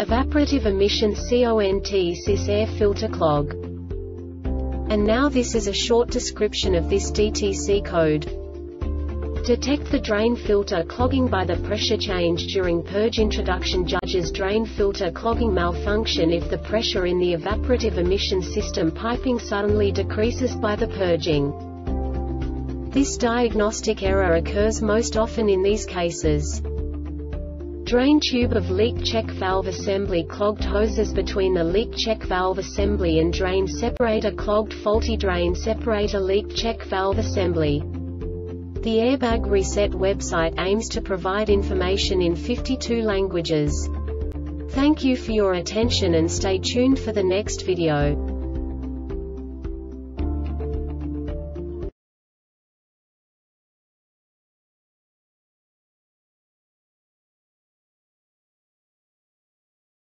Evaporative emission CONT cis air filter clog. And now this is a short description of this DTC code. Detect the drain filter clogging by the pressure change during purge introduction judges drain filter clogging malfunction if the pressure in the evaporative emission system piping suddenly decreases by the purging. This diagnostic error occurs most often in these cases. Drain tube of leak check valve assembly clogged hoses between the leak check valve assembly and drain separator clogged faulty drain separator leak check valve assembly. The Airbag Reset website aims to provide information in 52 languages. Thank you for your attention and stay tuned for the next video.